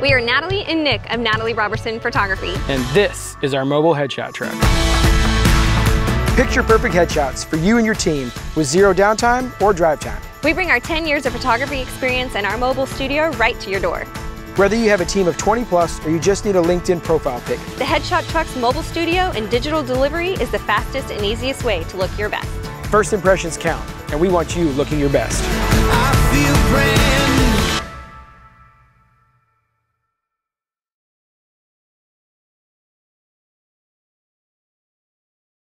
We are Natalie and Nick of Natalie Roberson Photography. And this is our mobile headshot truck. Picture perfect headshots for you and your team with zero downtime or drive time. We bring our 10 years of photography experience and our mobile studio right to your door. Whether you have a team of 20 plus or you just need a LinkedIn profile pic. The Headshot Truck's mobile studio and digital delivery is the fastest and easiest way to look your best. First impressions count, and we want you looking your best.